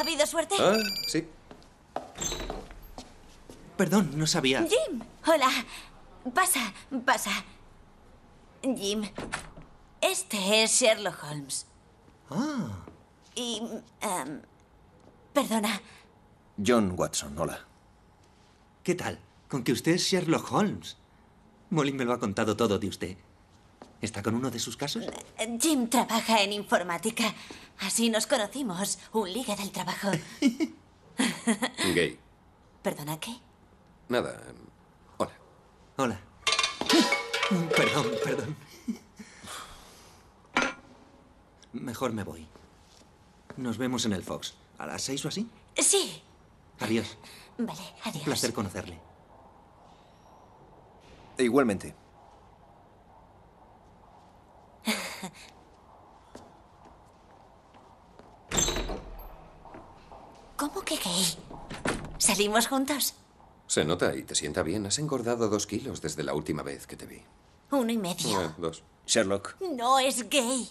¿Ha habido suerte? Ah, sí. Perdón, no sabía. Jim, hola. Pasa, pasa. Jim, este es Sherlock Holmes. Ah, Y... em, perdona, John Watson, hola. ¿qué tal? Con que usted es Sherlock Holmes. Molly me lo ha contado todo de usted. ¿Está con uno de sus casos? Jim trabaja en informática. Así nos conocimos. Un liga del trabajo. Gay. ¿Perdona qué? Nada. Hola. Hola. Perdón, perdón. Mejor me voy. Nos vemos en el Fox. ¿A las seis o así? Sí. Adiós. Vale, adiós. Placer conocerle. Igualmente. ¿Cómo que gay? ¿Salimos juntos? Se nota y te sienta bien. Has engordado dos kilos desde la última vez que te vi. Uno y medio. Ah, dos. Sherlock, No es gay.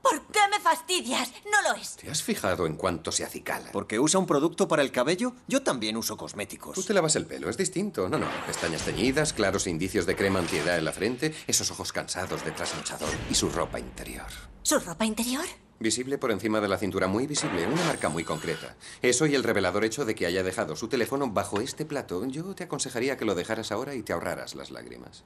¿Por qué me fastidias? No lo es. ¿Te has fijado en cuánto se acicala? ¿porque usa un producto para el cabello? Yo también uso Tú cosméticos. te lavas el pelo, es distinto. No, no. Pestañas teñidas, claros indicios de crema antiedad en la frente, esos ojos cansados de trasnochador y su ropa interior. ¿Su ropa interior? Visible por encima de la cintura, muy visible, una marca muy concreta. Eso y el revelador hecho de que haya dejado su teléfono bajo este plato. Yo te aconsejaría que lo dejaras ahora y te ahorraras las lágrimas.